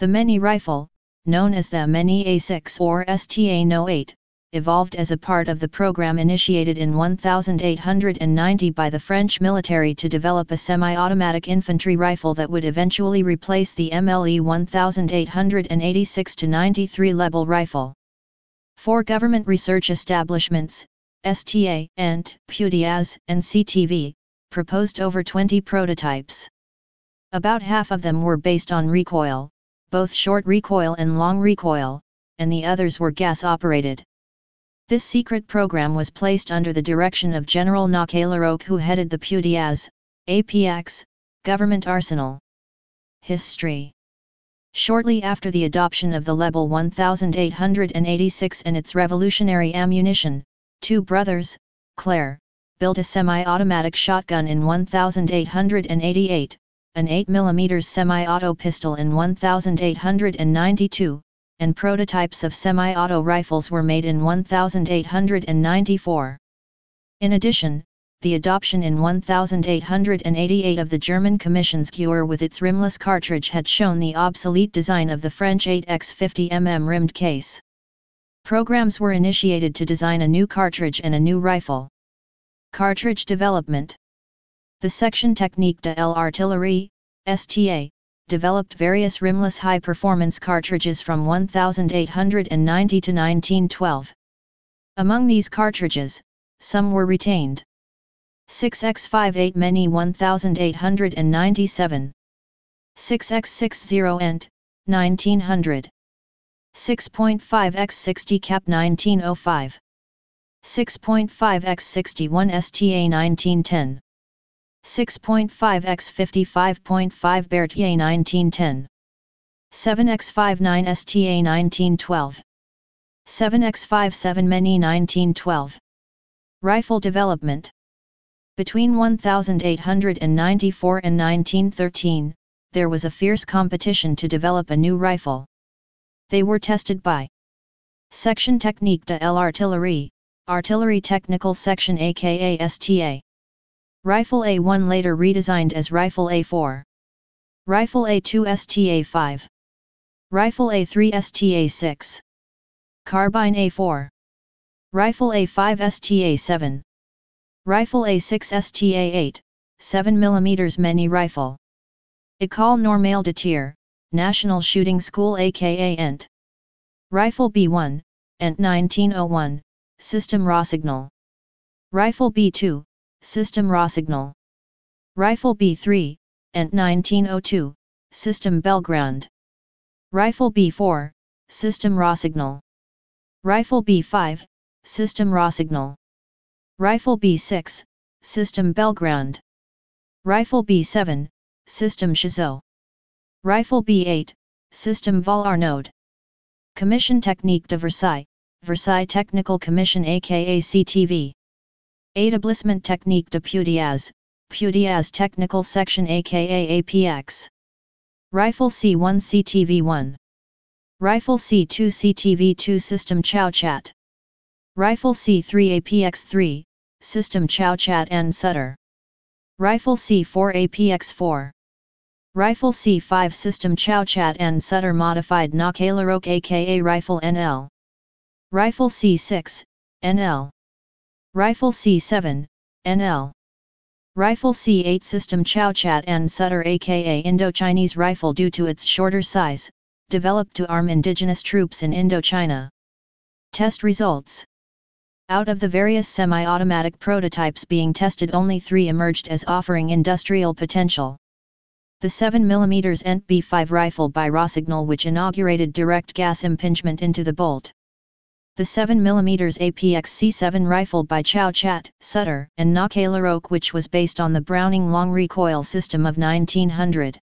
The Meunier rifle, known as the Meunier A6 or STA-No-8, evolved as a part of the program initiated in 1890 by the French military to develop a semi-automatic infantry rifle that would eventually replace the MLE 1886-93 Lebel rifle. Four government research establishments, STA, ANT, Puteaux, and CTV, proposed over 20 prototypes. About half of them were based on recoil, both short recoil and long recoil, and the others were gas-operated. This secret program was placed under the direction of General Naquet who headed the Puteaux, APX, government arsenal. History Shortly after the adoption of the Lebel 1886 and its revolutionary ammunition, two brothers, Clair, built a semi-automatic shotgun in 1888, an 8mm semi-auto pistol in 1892, and prototypes of semi-auto rifles were made in 1894. In addition, the adoption in 1888 of the German Commission's Gewehr with its rimless cartridge had shown the obsolete design of the French 8x50mm rimmed case. Programs were initiated to design a new cartridge and a new rifle. Cartridge development the Section Technique de l'Artillerie, STA, developed various rimless high-performance cartridges from 1890 to 1912. Among these cartridges, some were retained. 6x58 Meunier 1897 6x60 Ent, 1900 6.5x60 Cap 1905 6.5x61 STA 1910 6.5x 55.5 Berthier 1910. 7x59 STA 1912. 7x57 Meunier 1912. Rifle development. Between 1894 and 1913, there was a fierce competition to develop a new rifle. They were tested by Section Technique de l'Artillerie, Artillery Technical Section aka STA. Rifle A1 later redesigned as Rifle A4. Rifle A2 STA5. Rifle A3 STA6. Carbine A4. Rifle A5 STA7. Rifle A6 STA8, 7mm Meunier Rifle. École Normale de Tir, National Shooting School aka ENT. Rifle B1, ENT 1901, System Rossignol. Rifle B2, System Rossignol. Rifle B3, ENT 1902, System Belgrand. Rifle B4, System Rossignol. Rifle B5, System Rossignol. Rifle B6, System Belgrand. Rifle B7, System Chazot. Rifle B8, System Val Arnaud. Commission Technique de Versailles, Versailles Technical Commission aka CTV. Établissement technique de Puteaux, Puteaux Technical Section aka APX. Rifle C1 CTV1. Rifle C2 CTV2 System Chauchat. Rifle C3 APX3, System Chauchat and Sutter. Rifle C4 APX4. Rifle C5 System Chauchat and Sutter Modified Naquet Laroque aka Rifle NL. Rifle C6, NL. Rifle C7, NL. Rifle C8 System Chauchat and Sutter aka Indo-Chinese rifle due to its shorter size, developed to arm indigenous troops in Indochina. Test results Out of the various semi-automatic prototypes being tested only three emerged as offering industrial potential. The 7mm ENT B5 rifle by Rossignol which inaugurated direct gas impingement into the bolt the 7mm APX C7 rifle by Chauchat, Sutter, and Naquet Laroque which was based on the Browning long recoil system of 1900.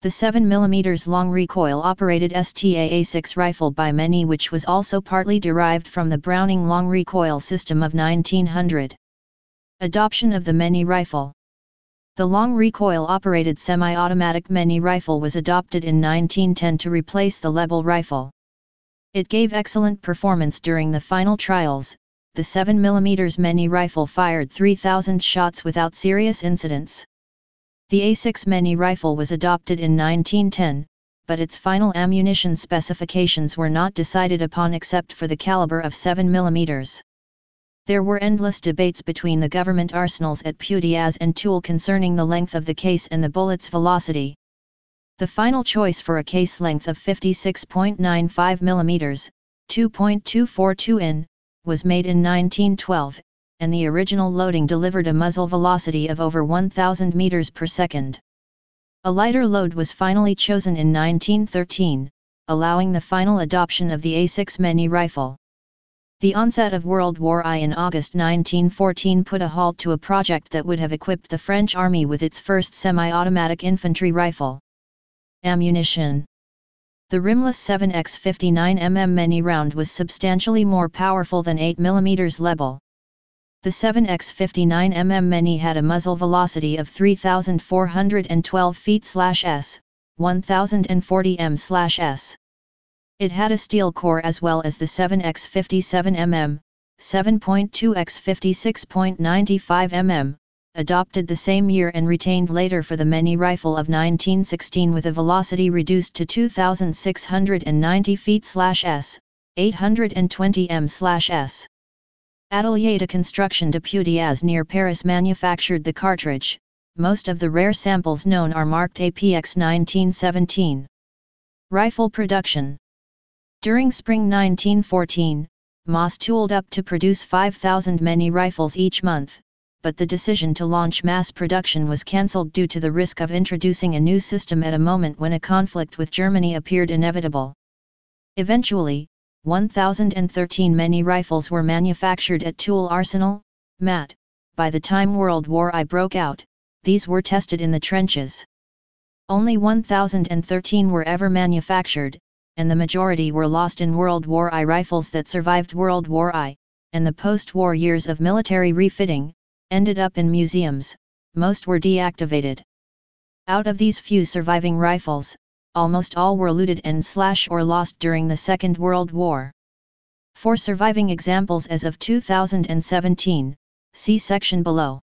The 7mm long recoil operated STA A6 rifle by Meunier which was also partly derived from the Browning long recoil system of 1900. Adoption of the Meunier rifle The long recoil operated semi-automatic Meunier rifle was adopted in 1910 to replace the Lebel rifle. It gave excellent performance during the final trials, the 7mm Meunier rifle fired 3,000 shots without serious incidents. The A6 Meunier rifle was adopted in 1910, but its final ammunition specifications were not decided upon except for the caliber of 7 mm. There were endless debates between the government arsenals at Puteaux and Toul concerning the length of the case and the bullet's velocity. The final choice for a case length of 56.95 mm, 2.242 in, was made in 1912, and the original loading delivered a muzzle velocity of over 1000 meters per second. A lighter load was finally chosen in 1913, allowing the final adoption of the A6 Meunier rifle. The onset of World War I in August 1914 put a halt to a project that would have equipped the French army with its first semi-automatic infantry rifle. Ammunition The rimless 7x59mm Meunier round was substantially more powerful than 8mm Lebel. The 7x59mm Meunier had a muzzle velocity of 3,412 feet/s, 1,040 m/s. It had a steel core as well as the 7x57mm, 7.2x56.95 mm, adopted the same year and retained later for the Meunier rifle of 1916 with a velocity reduced to 2,690 feet/s, 820 m/s. Atelier de Construction de Puteaux near Paris manufactured the cartridge, most of the rare samples known are marked APX 1917. Rifle production During spring 1914, Moss tooled up to produce 5,000 Meunier rifles each month, but the decision to launch mass production was cancelled due to the risk of introducing a new system at a moment when a conflict with Germany appeared inevitable. Eventually, 1,013 Meunier rifles were manufactured at Toul Arsenal, MAT. By the time World War I broke out, these were tested in the trenches. Only 1,013 were ever manufactured, and the majority were lost in World War I rifles that survived World War I, and the post-war years of military refitting, ended up in museums, most were deactivated. Out of these few surviving rifles, almost all were looted and slash or lost during the Second World War. For surviving examples as of 2017, see section below.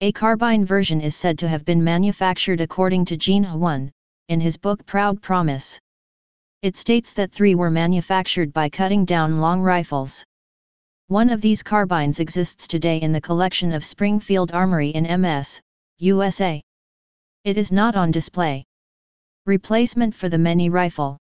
A carbine version is said to have been manufactured according to Jean Huon, in his book Proud Promise. It states that three were manufactured by cutting down long rifles. One of these carbines exists today in the collection of Springfield Armory in MS, USA. It is not on display. Replacement for the Meunier rifle.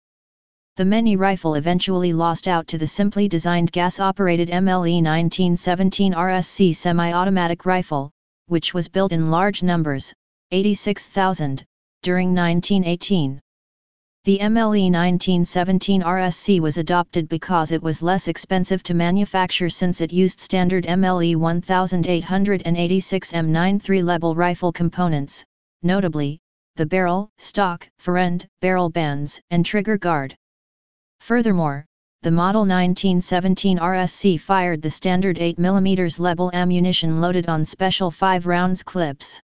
The Meunier rifle eventually lost out to the simply designed gas-operated MLE 1917 RSC semi-automatic rifle, which was built in large numbers, 86,000, during 1918. The MLE 1917 RSC was adopted because it was less expensive to manufacture since it used standard MLE 1886 M93 Lebel rifle components, notably, the barrel, stock, forend, barrel bands, and trigger guard. Furthermore, the Model 1917 RSC fired the standard 8mm Lebel ammunition loaded on special 5 rounds clips.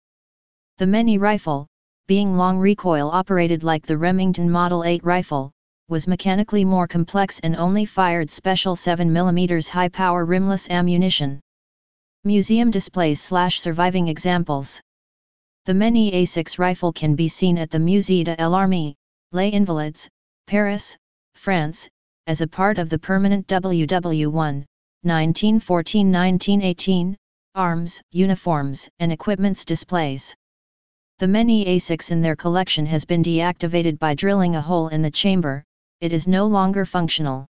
The Meunier rifle, being long recoil operated like the Remington Model 8 rifle, was mechanically more complex and only fired special 7mm high-power rimless ammunition. Museum displays slash surviving examples the Meunier A6 rifle can be seen at the Musée de l'Armée, Les Invalides, Paris, France, as a part of the permanent WW1, 1914-1918, arms, uniforms and equipments displays. The Meunier A6 in their collection has been deactivated by drilling a hole in the chamber, it is no longer functional.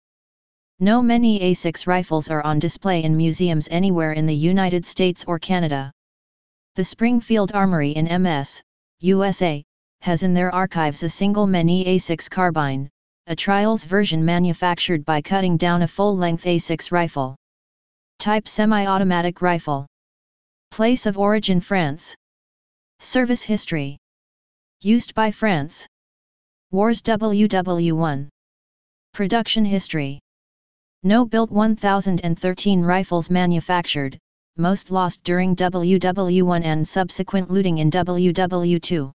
No Meunier A6 rifles are on display in museums anywhere in the United States or Canada. The Springfield Armory in MS, USA, has in their archives a single Meunier A6 carbine, a trials version manufactured by cutting down a full-length A6 rifle. Type semi-automatic rifle. Place of origin France. Service history. Used by France. Wars WW1. Production history. No built 1013 rifles manufactured, most lost during WW1 and subsequent looting in WW2.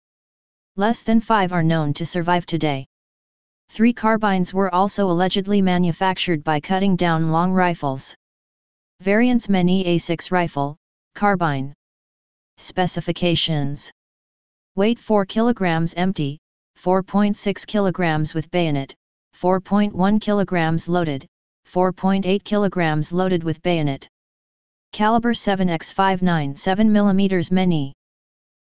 Less than 5 are known to survive today. Three carbines were also allegedly manufactured by cutting down long rifles. Variants Meunier A6 rifle, carbine. Specifications Weight 4 kg empty, 4.6 kg with bayonet, 4.1 kg loaded, 4.8 kg loaded with bayonet. Caliber 7x597 mm Meunier.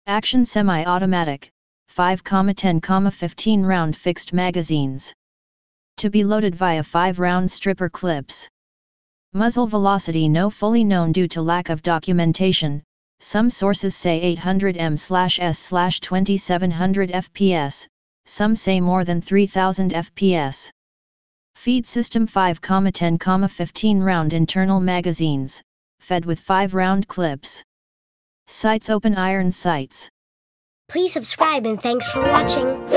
Action semi-automatic, 5,10,15 round fixed magazines. To be loaded via 5 round stripper clips. Muzzle velocity no fully known due to lack of documentation, some sources say 800m/s/2700 fps, some say more than 3000 fps. Feed system 5,10,15 round internal magazines, fed with 5 round clips. Sights open iron sights. Please subscribe and thanks for watching.